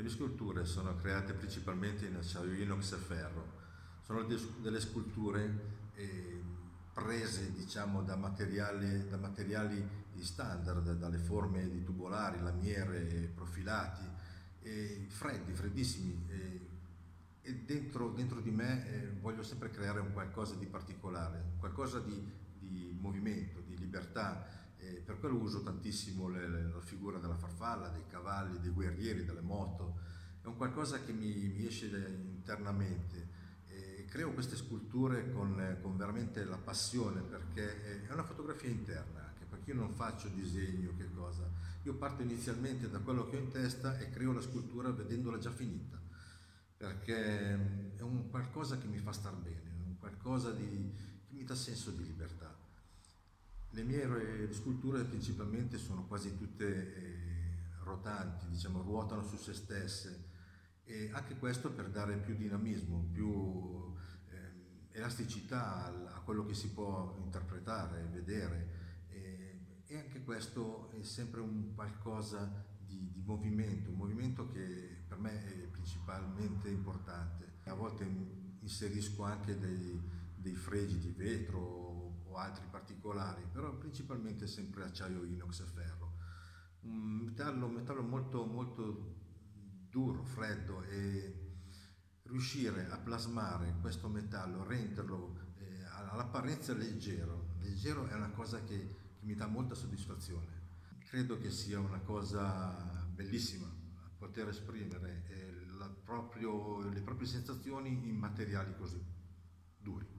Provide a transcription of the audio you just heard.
Le mie sculture sono create principalmente in acciaio inox e ferro. Sono delle sculture eh, prese diciamo, da, materiali, da materiali standard, dalle forme di tubolari, lamiere, profilati, eh, freddi, freddissimi. Eh, e dentro, dentro, di me eh, voglio sempre creare un qualcosa di particolare, qualcosa di, di movimento, di libertà, per quello uso tantissimo le, le, la figura della farfalla, dei cavalli, dei guerrieri, delle moto, è un qualcosa che mi, mi esce internamente. Eh, creo queste sculture con, con, veramente la passione perché è una fotografia interna anche perché io non faccio disegno che cosa. Io parto inizialmente da quello che ho in testa e creo la scultura vedendola già finita perché è un qualcosa che mi fa star bene un qualcosa di, che mi dà senso di libertà le mie sculture principalmente sono quasi tutte eh, rotanti, diciamo, ruotano su se stesse e anche questo per dare più dinamismo, più eh, elasticità a, quello che si può interpretare, vedere e, e, anche questo è sempre un qualcosa di, di, movimento, un movimento che per me è principalmente importante. A volte inserisco anche dei, dei fregi di vetro o altri particolari, però principalmente sempre acciaio inox e ferro. Un metallo, un metallo molto, molto duro, freddo e riuscire a plasmare questo metallo, renderlo eh, all'apparenza leggero, leggero è una cosa che, che mi dà molta soddisfazione. Credo che sia una cosa bellissima poter esprimere eh, proprio, le proprie sensazioni in materiali così duri.